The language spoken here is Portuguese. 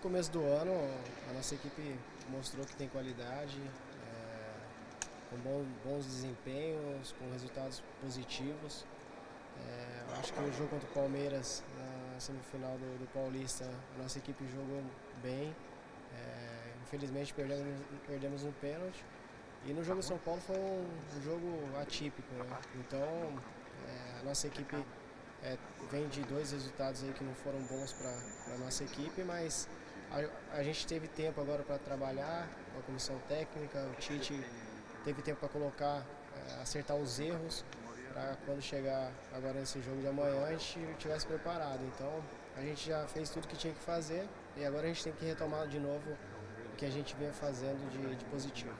começo do ano a nossa equipe mostrou que tem qualidade, é, com bom, bons desempenhos, com resultados positivos. É, acho que o jogo contra o Palmeiras, na semifinal do, do Paulista, a nossa equipe jogou bem. É, infelizmente perdemos, perdemos um pênalti. E no jogo São Paulo foi um, um jogo atípico, né? Então é, a nossa equipe é, vem de dois resultados aí que não foram bons para a nossa equipe, mas a, a gente teve tempo agora para trabalhar, a comissão técnica, o Tite teve tempo para colocar, é, acertar os erros, para quando chegar agora nesse jogo de amanhã a gente estivesse preparado. Então a gente já fez tudo que tinha que fazer e agora a gente tem que retomar de novo o que a gente vinha fazendo de, de positivo.